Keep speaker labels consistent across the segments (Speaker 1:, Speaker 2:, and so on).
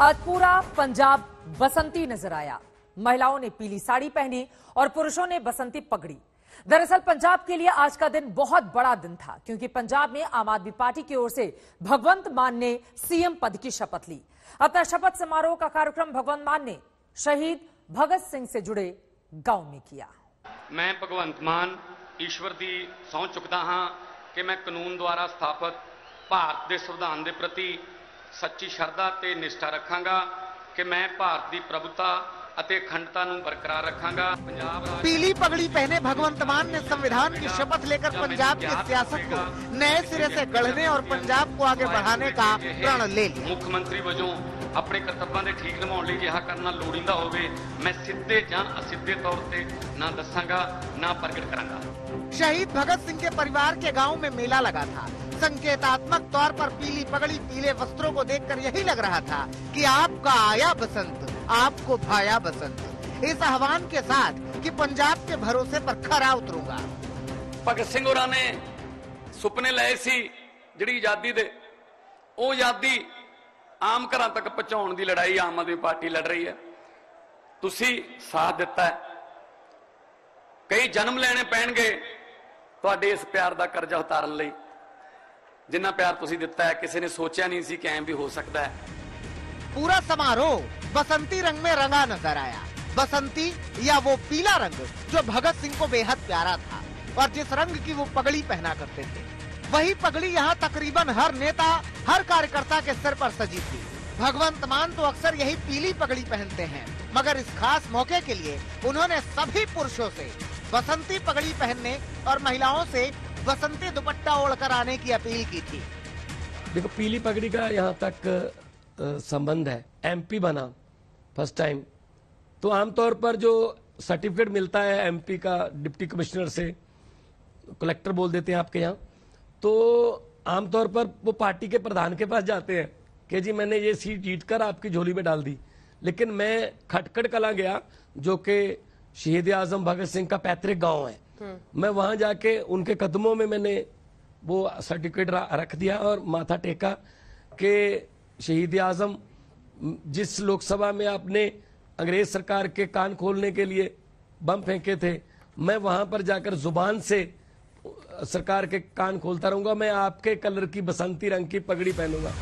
Speaker 1: आज पूरा पंजाब बसंती नज़र आया। महिलाओं ने पीली साड़ी पहनी और पुरुषों ने बसंती पगड़ी। दरअसल पंजाब के लिए आज का दिन बहुत बड़ा दिन था, क्योंकि पंजाब में आम आदमी पार्टी की ओर से भगवंत मान ने सीएम पद की शपथ ली। अपना शपथ समारोह का कार्यक्रम भगवंत मान ने शहीद भगत सिंह से जुड़े गाँव में किया।
Speaker 2: मैं भगवंत मान, ईश्वर की सौं चुकता हाँ कि मैं कानून द्वारा स्थापित, भारत के संविधान के प्रति ਸੱਚੀ ਸ਼ਰਧਾ ਤੇ ਨਿਸ਼ਠਾ ਰੱਖਾਂਗਾ ਕਿ ਮੈਂ ਭਾਰਤ ਦੀ ਪ੍ਰਭੁਤਾ ਅਤੇ ਅਖੰਡਤਾ ਨੂੰ ਬਰਕਰਾਰ ਰੱਖਾਂਗਾ ਪੰਜਾਬ ਰਾਜ
Speaker 3: पीली पगड़ी पहने भगवंत मान ने संविधान की शपथ लेकर पंजाब की सियासत को नए सिरे से गढ़ने और पंजाब को आगे बढ़ाने का प्रण ले लिया
Speaker 2: ਮੁੱਖ ਮੰਤਰੀ ਵਜੋਂ ਆਪਣੇ ਕਰਤੱਵਾਂ ਦੇ ਠੀਕ ਨਿਭਾਉਣ ਲਈ ਜਿਹਾ ਕਰਨਾ ਲੋੜੀਂਦਾ ਹੋਵੇ ਮੈਂ ਸਿੱਧੇ ਜਾਂ ਅਸਿੱਧੇ ਤੌਰ ਤੇ ਨਾ ਦੱਸਾਂਗਾ ਨਾ ਪ੍ਰਗਟ ਕਰਾਂਗਾ
Speaker 3: शहीद भगत सिंह के परिवार के गांव में मेला लगा था संकेतात्मक तौर पर पीली पगड़ी पीले वस्त्रों को देखकर यही लग रहा था कि आपका आया बसंत आपको भाया बसंत इस आह्वान के साथ कि पंजाब के भरोसे पर खरा उतरूंगा
Speaker 4: ਭਗਤ ਸਿੰਘ ਹੋਰਾਂ ਨੇ ਸੁਪਨੇ ਲਏ ਸੀ ਜਿਹੜੀ ਆਜ਼ਾਦੀ ਦੇ ਉਹ ਆਜ਼ਾਦੀ ਆਮ ਘਰਾਂ ਤੱਕ ਪਹੁੰਚਾਉਣ ਦੀ ਲੜਾਈ ਆਮ ਆਦਮੀ ਪਾਰਟੀ ਲੜ ਰਹੀ ਹੈ ਤੁਸੀਂ ਸਾਥ ਦਿੱਤਾ ਹੈ ਕਈ ਜਨਮ ਲੈਣੇ ਪੈਣਗੇ ਤੁਹਾਡੇ ਇਸ ਪਿਆਰ ਦਾ ਕਰਜ਼ਾ ਉਤਾਰਨ ਲਈ ਜਿੰਨਾ ਪਿਆਰ ਤੁਸੀਂ ਦਿੱਤਾ ਹੈ ਕਿਸੇ ਨੇ ਸੋਚਿਆ ਨਹੀਂ ਸੀ ਕਿ ਐਂ ਵੀ ਹੋ ਸਕਦਾ ਹੈ
Speaker 3: पूरा समारोह बसंती रंग में रंगा नजर आया बसंती या वो पीला रंग जो भगत सिंह को बेहद प्यारा था और जिस रंग की वो पगड़ी पहना करते थे वही पगड़ी यहाँ तकरीबन हर नेता हर कार्यकर्ता के सिर पर सजी थी भगवंत मान तो अक्सर यही पीली पगड़ी पहनते हैं मगर इस खास मौके के लिए उन्होंने सभी पुरुषों से बसंती पगड़ी पहनने और महिलाओं से बसंती दुपट्टा ओढ़कर आने की अपील की थी।
Speaker 5: देखो, पीली पगड़ी का यहाँ तक संबंध है। एमपी बना फ़र्स्ट टाइम तो आमतौर पर जो सर्टिफिकेट मिलता है एमपी का डिप्टी कमिश्नर से कलेक्टर बोल देते हैं आपके यहाँ तो आमतौर पर वो पार्टी के प्रधान के पास जाते हैं कि जी, मैंने ये सीट जीत कर आपकी झोली में डाल दी। लेकिन मैं खटखट कला गया, जो कि शहीद आज़म भगत सिंह का पैतृक गाँव है। मैं वहाँ जाके उनके कदमों में मैंने वो सर्टिफिकेट रख दिया और माथा टेका कि शहीद आज़म, जिस लोकसभा में आपने अंग्रेज़ सरकार के कान खोलने के लिए बम फेंके थे, मैं वहाँ पर जाकर ज़ुबान से सरकार के कान खोलता रहूँगा, मैं आपके कलर की बसंती रंग की पगड़ी पहनूँगा।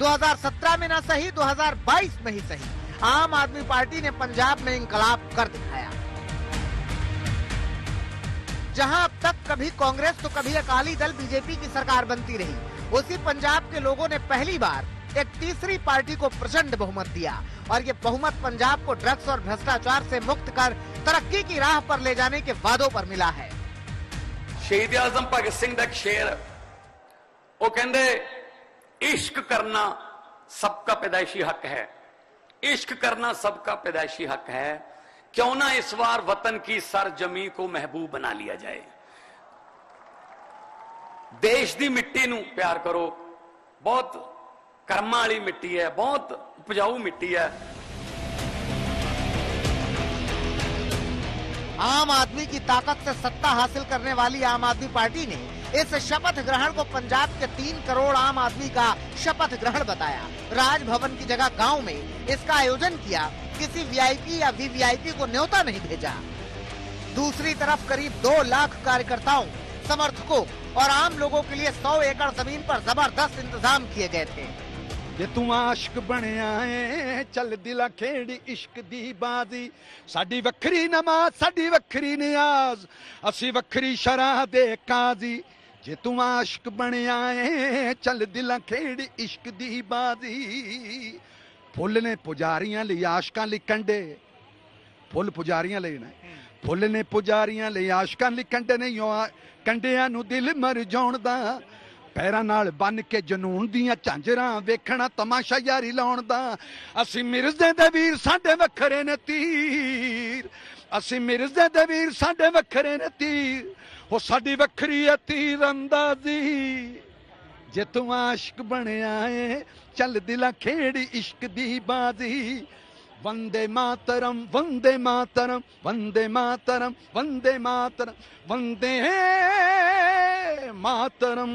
Speaker 3: 2017 में ना सही 2022 में ही सही। आम आदमी पार्टी ने पंजाब में इंकलाब कर दिखाया। जहाँ अब तक कभी कांग्रेस तो कभी अकाली दल बीजेपी की सरकार बनती रही, उसी पंजाब के लोगों ने पहली बार एक तीसरी पार्टी को प्रचंड बहुमत दिया और ये बहुमत पंजाब को ड्रग्स और भ्रष्टाचार से मुक्त कर तरक्की की राह पर ले जाने के वादों पर मिला है।
Speaker 4: शहीद आज़म भगत सिंह का शेर। वो कहते इश्क करना सबका पैदाइशी हक है। इश्क करना सबका पैदाइशी हक है क्यों ना इस बार वतन की सरजमी को महबूब बना लिया जाए ਦੇਸ਼ ਦੀ ਮਿੱਟੀ ਨੂੰ ਪਿਆਰ ਕਰੋ ਬਹੁਤ ਕਰਮਾਂ ਵਾਲੀ ਮਿੱਟੀ ਹੈ ਬਹੁਤ ਉਪਜਾਊ ਮਿੱਟੀ ਹੈ
Speaker 3: आम आदमी की ताकत से सत्ता हासिल करने वाली आम आदमी पार्टी ने इस शपथ ग्रहण को पंजाब के तीन करोड़ आम आदमी का शपथ ग्रहण बताया राजभवन की जगह गांव में इसका आयोजन किया किसी वीआईपी या वीवीआईपी को न्योता नहीं भेजा दूसरी तरफ करीब दो लाख कार्यकर्ताओं समर्थकों और आम लोगों के लिए सौ एकड़ जमीन पर जबरदस्त इंतजाम किए गए थे
Speaker 6: ਜੇ ਤੂੰ ਆਸ਼ਕ ਬਣਿਆ ਏ ਚੱਲ ਦਿਲਾ ਖੇੜੀ ਇਸ਼ਕ ਦੀ ਬਾਜ਼ੀ ਸਾਡੀ ਵੱਖਰੀ ਨਮਾਜ਼ ਸਾਡੀ ਵੱਖਰੀ ਨਿਆਜ਼ ਅਸੀਂ ਵੱਖਰੀ ਸ਼ਰਾਹ ਦੇ ਕਾਜ਼ੀ ਜੇ ਤੂੰ ਆਸ਼ਕ ਬਣਿਆ ਏ ਚੱਲ ਦਿਲਾ ਖੇੜੀ ਇਸ਼ਕ ਦੀ ਬਾਜ਼ੀ। ਫੁੱਲ ਨੇ ਪੁਜਾਰੀਆਂ ਲਈ ਆਸ਼ਕਾਂ ਲਈ ਕੰਡੇ। ਫੁੱਲ ਪੁਜਾਰੀਆਂ ਲਈ ਨੇ। ਫੁੱਲ ਨੇ ਪੁਜਾਰੀਆਂ ਲਈ ਆਸ਼ਕਾਂ ਲਈ ਕੰਡੇ ਨਹੀਂ ਕੰਡਿਆਂ ਨੂੰ ਦਿਲ ਮਰ ਜਾਉਣ ਦਾ। ਪੈਰਾਂ ਨਾਲ ਬੰਨ ਕੇ ਜਨੂਨ ਦੀਆਂ ਝਾਂਜਰਾਂ ਵੇਖਣਾ ਤਮਾਸ਼ਾ ਯਾਰੀ ਲਾਉਣ ਦਾ। ਅਸੀਂ ਮਿਰਜ਼ੇ ਦੇ ਵੀਰ ਸਾਡੇ ਵੱਖਰੇ ਨੇ ਤੀਰ। ਅਸੀਂ ਮਿਰਜ਼ੇ ਦੇ ਵੀਰ ਸਾਡੇ ਵੱਖਰੇ ਨੇ ਤੀਰ। ਉਹ ਸਾਡੀ ਵੱਖਰੀ ਹੈ ਤੀਰ ਅੰਦਾਜ਼ੀ ਜੇ ਤੂੰ ਆਸ਼ਿਕ ਬਣਿਆ ਏ ਚੱਲ ਦਿਲਾਂ ਖੇੜੀ ਇਸ਼ਕ ਦੀ ਬਾਜ਼ੀ ਵੰਦੇ ਮਾਤਰਮ ਵੰਦੇ ਮਾਤਰਮ ਵੰਦੇ ਮਾਤਰਮ ਵੰਦੇ ਮਾਤਰਮ ਵੰਦੇ ਮਾਤਰਮ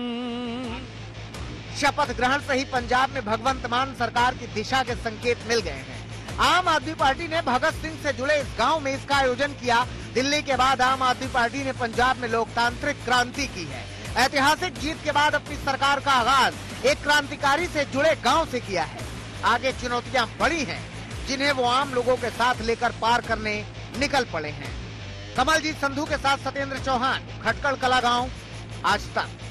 Speaker 3: शपथ ग्रहण से ही पंजाब में भगवंत मान सरकार की दिशा के संकेत मिल गए हैं आम आदमी पार्टी ने भगत सिंह से जुड़े इस गांव में इसका आयोजन किया दिल्ली के बाद आम आदमी पार्टी ने पंजाब में लोकतांत्रिक क्रांति की है। ऐतिहासिक जीत के बाद अपनी सरकार का आगाज़ एक क्रांतिकारी से जुड़े गाँव से किया है। आगे चुनौतियाँ बड़ी हैं, जिन्हें वो आम लोगों के साथ लेकर पार करने निकल पड़े हैं। कमलजीत संधू के साथ सत्येंद्र चौहान खटकड़ कला गाँव, आज तक।